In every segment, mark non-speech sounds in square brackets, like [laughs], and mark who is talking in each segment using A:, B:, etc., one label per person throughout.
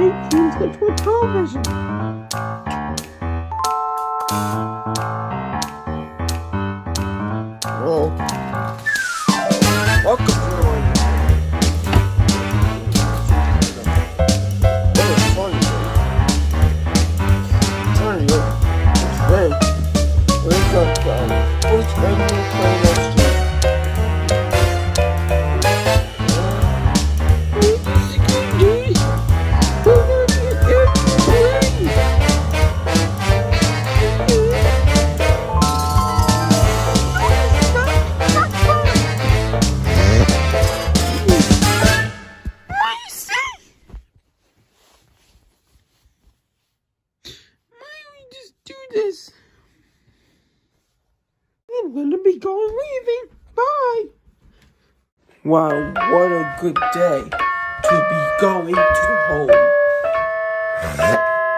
A: Thank you.
B: This? I'm gonna be going leaving. Bye.
A: Wow, what a good day to be going to home.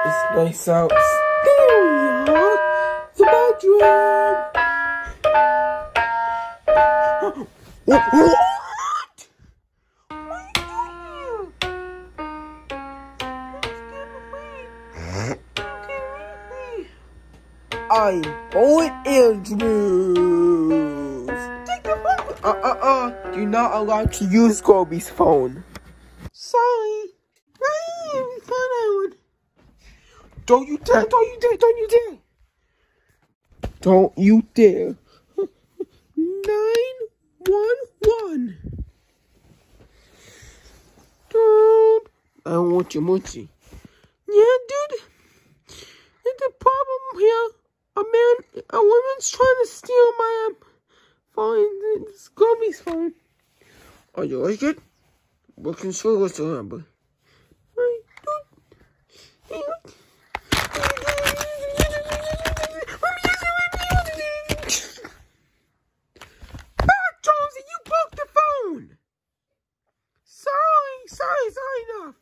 A: It's nice out.
B: There we are. The bedroom.
A: I'm Boyd Andrews.
B: Take the phone.
A: Uh uh uh, you're not allowed to use Grobee's phone.
B: Sorry. I thought I would.
A: Don't you dare, don't you dare, don't you dare. Don't you dare. [laughs]
B: Nine one one. Dude.
A: I want your mochi.
B: Yeah, dude. There's a problem here. A man, a woman's trying to steal my um, phone. It's Grobee's phone.
A: Are you like it? What can show
B: you broke the sorry.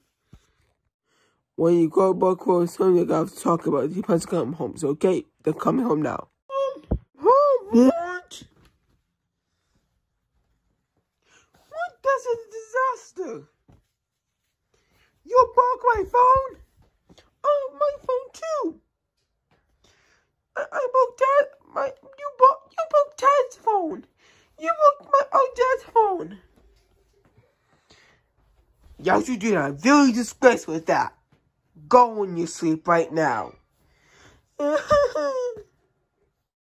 A: When you go back for something you gotta talk about, it depends come home. So okay, they're coming home now.
B: What? What? That's a disaster. You broke my phone? Oh, my phone too. I, I broke dad. My you broke you broke dad's phone. You broke my oh dad's phone.
A: Y'all should do that. Very disgraced with that. Go on your sleep right now. [laughs]